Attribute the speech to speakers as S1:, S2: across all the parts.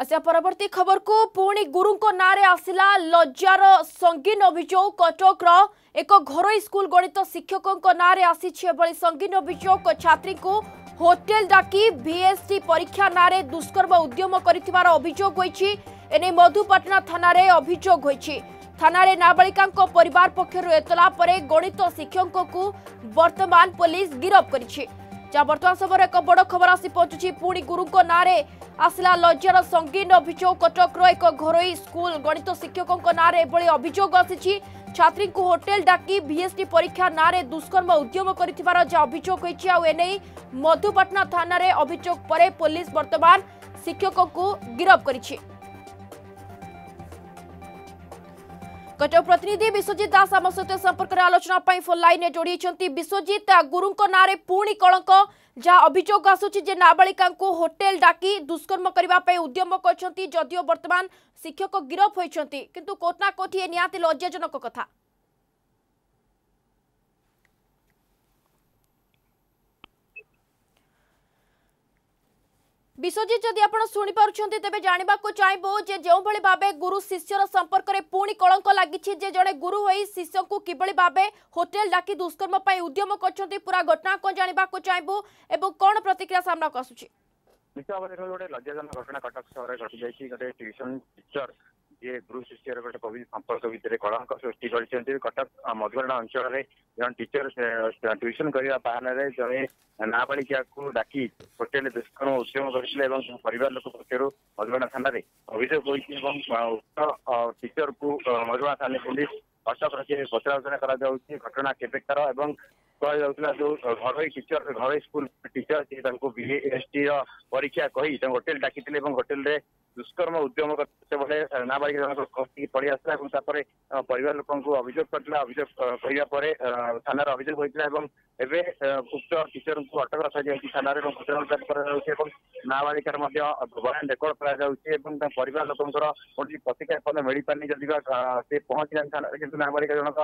S1: ଆସିବା ପରବର୍ତ୍ତୀ ଖବରକୁ ପୁଣି ଗୁରୁଙ୍କ ନାଁରେ ଆସିଲା ଲଜ୍ଜାର ସଙ୍ଗୀନ ଅଭିଯୋଗ କଟକର ଏକ ଘରୋଇ ସ୍କୁଲ ଗଣିତ ଶିକ୍ଷକଙ୍କ ନାଁରେ ଆସିଛି ଏଭଳି ସଙ୍ଗୀନ ଅଭିଯୋଗ ଛାତ୍ରୀଙ୍କୁ ହୋଟେଲ ଡାକି ଭିଏସ୍ଟି ପରୀକ୍ଷା ନାଁରେ ଦୁଷ୍କର୍ମ ଉଦ୍ୟମ କରିଥିବାର ଅଭିଯୋଗ ହୋଇଛି ଏନେଇ ମଧୁପାଟଣା ଥାନାରେ ଅଭିଯୋଗ ହୋଇଛି থানায় নাবালিকাঙ্ক পরিবার পক্ষ এতলা পরে গণিত শিক্ষকু বর্তমান পুলিশ গিরফ করেছে যা বর্তমান সময়ের এক বড় খবর আসি পৌঁছুছি পুঁ গুরু নাঁরে আসলা লজ্জার সঙ্গীন অভিযোগ কটকর এক ঘরোই স্কুল গণিত শিক্ষক নাঁরে এভাবে অভিযোগ আসিছি ছাত্রী হোটেল ডাকি ভিএসটি পরীক্ষা নাঁরে দুষ্কর্ম উদ্যম করে যা অভিযোগ হয়েছে আনে মধুপাটনা থানার অভিযোগ পরে পুলিশ বর্তমান শিক্ষক গিরফ করেছে कटक प्रतिनिधि विश्वजित दास आम सहित संपर्क में आलोचना फोन लाइन जोड़ी विश्वजित गुरु नाँव पुणी कलंक जहाँ अभोग आसूचे नाबालिका होटेल डाक दुष्कर्म करने उद्यम करदियों बर्तमान शिक्षक गिरफ्त होती किंतु कोटना कोठी ए निहाती लज्जाजनक कथा বিশ্বজিৎ যদি আপনার শুপারুচ্ছেন তবে জাঁয়া চাইব যে যেভাবে ভাবে গুরু শিষ্যর সম্পর্কের পুঁ কলঙ্ক লাগিছে যে জনে গুরু হয়ে শিষ্যক কিভাবে ভাবে হোটেল ডাকি দুষ্কর্ম উদ্যম করছেন পুরা ঘটনা কম জাঁয়া চাইবু এবং কোণ প্রতিক্রিয়া সামনাকু আসুচি
S2: নিশ্চয় ভাবে দেখুন গোটে লজ্জাজনক ঘটনা কটক সহরে ঘটি যাই গোটে টিউশন টিচর ଯେ ବ୍ରୁସ୍ ଶିଷ୍ୟର ଗୋଟେ କୋଭିଡ୍ ସମ୍ପର୍କ ଭିତରେ କଳଙ୍କ ସୃଷ୍ଟି କରିଛନ୍ତି କଟକ ମଧୁରଣା ଅଞ୍ଚଳରେ ଜଣେ ଟିଚର ଟ୍ୟୁସନ କରିବା ବାହାନାରେ ଜଣେ ନାବାଳିକାକୁ ଡାକି ହୋଟେଲ ଦୁଷ୍କର୍ମ ଉଦ୍ୟମ କରିଥିଲେ ଏବଂ ପରିବାର ଲୋକ ପକ୍ଷରୁ ମଧୁରଣା ଥାନାରେ ଅଭିଯୋଗ ହୋଇଛି ଏବଂ ଉକ୍ତ ଟିଚରକୁ ମଧୁରଣା ଥାନା ପୁଲିସ ଅଟକ ରଖି ପଚରାଉଚରା କରାଯାଉଛି ଘଟଣା କେବେକାର ଏବଂ କୁହାଯାଉଥିଲା ଯୋଉ ଘରୋଇ ଟିଚର ଘରୋଇ ସ୍କୁଲ ଟିଚର ଯିଏ ତାଙ୍କୁ ବିଏ ଏସ୍ଟିର ପରୀକ୍ଷା କହି ତାଙ୍କୁ ହୋଟେଲ ଡାକିଥିଲେ ଏବଂ ହୋଟେଲରେ ଦୁଷ୍କର୍ମ ଉଦ୍ୟମ ସେଭଳି ନାବାଳିକା ଜଣକ କଟିକି ପଳେଇ ଆସିଲା ଏବଂ ତାପରେ ପରିବାର ଲୋକଙ୍କୁ ଅଭିଯୋଗ କରିଥିଲା ଅଭିଯୋଗ କରିବା ପରେ ଥାନାରେ ଅଭିଯୋଗ ହୋଇଥିଲା ଏବଂ ଏବେ ଉକ୍ତ ଟିଚରଙ୍କୁ ଅଟକ ରଖାଯାଇଛି ଥାନାରେ ଏବଂ ଘଟଣାଦାର କରାଯାଉଛି ଏବଂ ନାବାଳିକାର ମଧ୍ୟ ବୟାନ ରେକର୍ଡ କରାଯାଉଛି ଏବଂ ତାଙ୍କ ପରିବାର ଲୋକଙ୍କର କୌଣସି ପ୍ରତିକାର ଏପର୍ଯ୍ୟନ୍ତ ମିଳିପାରିନି ଯଦି ବା ସେ ପହଞ୍ଚିଲାଣି ଥାନାରେ କିନ୍ତୁ ନାବାଳିକା ଜଣକ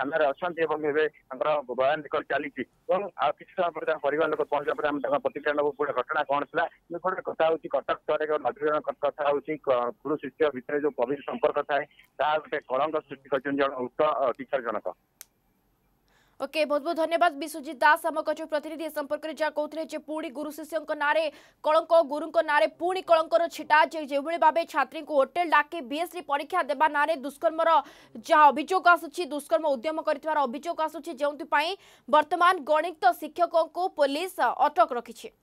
S2: ଥାନାରେ ଅଛନ୍ତି ଏବଂ ଏବେ ତାଙ୍କର ବୟାନ କ'ଣ ଚାଲିଛି ଏବଂ ଆଉ କିଛି ସମୟ ପରେ ତାଙ୍କ ପରିବାର ଲୋକ ପହଞ୍ଚିବା ପରେ ଆମେ ତାଙ୍କ ପ୍ରତିକ୍ରିୟା ନେବୁ ପୁରା ଘଟଣା କ'ଣ ଥିଲା ଗୋଟେ କଥା ହେଉଛି କଟକ ସହରରେ ଯେଉଁ ନବୀକରଣ କଥା ହେଉଛି ଗୁରୁ ଶିଷ୍ୟ ଭିତରେ ଯେଉଁ ପବିତ୍ର ସମ୍ପର୍କ ଥାଏ ତାହା ଗୋଟେ କଳଙ୍କ ସୃଷ୍ଟି କରିଛନ୍ତି ଜଣେ ଉକ୍ତ ଟିଚର ଜଣକ
S1: ओके बहुत बहुत धन्यवाद विश्वजित दास आम कच्छ प्रतिनिधि संपर्क में जहाँ कहते पुणी गुरु शिष्यों नारे कलंक गुरु नारे पुणी कलंकर छिटा जो भाव छात्री को होटेल डाके बीएससी परीक्षा देवा नारे दुष्कर्मर जहाँ अभोग आसूची दुष्कर्म उद्यम कर अभोग जो बर्तमान गणित शिक्षकों पुलिस अटक रखी